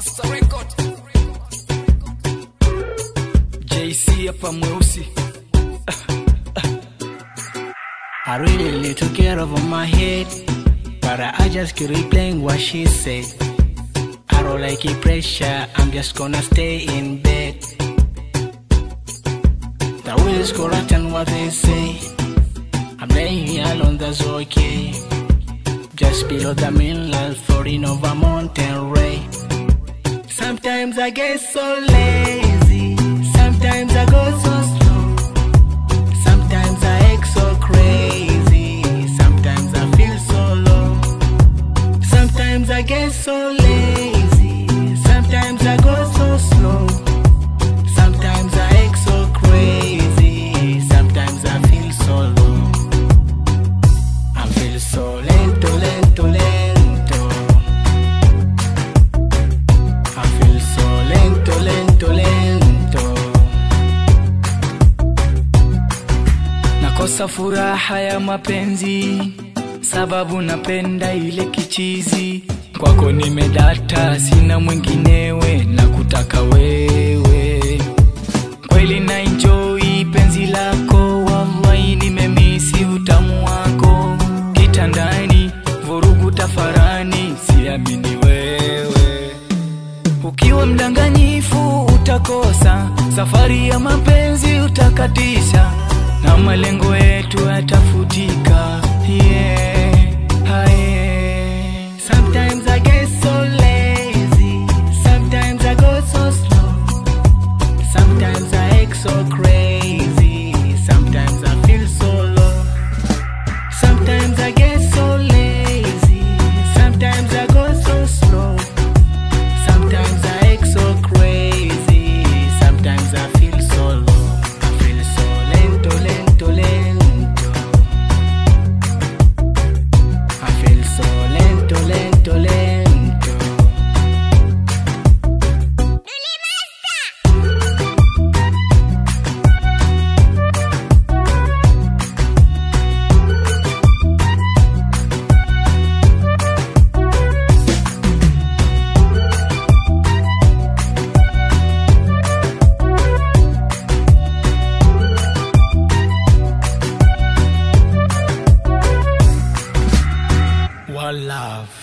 Master Record. JC I really need to get over my head But I just keep replaying what she said. I don't like it pressure I'm just gonna stay in bed. The will is correct and what they say. I'm laying here alone, that's okay. Just below the mainland, floating over mountain ray. Sometimes I get so lazy Sometimes I go so slow Sometimes I act so crazy. Sometimes I feel so low. Sometimes I get so lazy. Sometimes I go so Nakosa furaha ya mapenzi sababu napenda ile kichizi. Kwako nimedata, sina mwinginewe, na kutaka wewe. Kweli na enjoy penzi lako, wallahi nimemisi utamu wako. Kitandani vurugu tafarani, siamini wewe. Ukiwa mdanganyifu utakosa, safari ya mapenzi utakatisha, na malengo yetu yatafutika. love.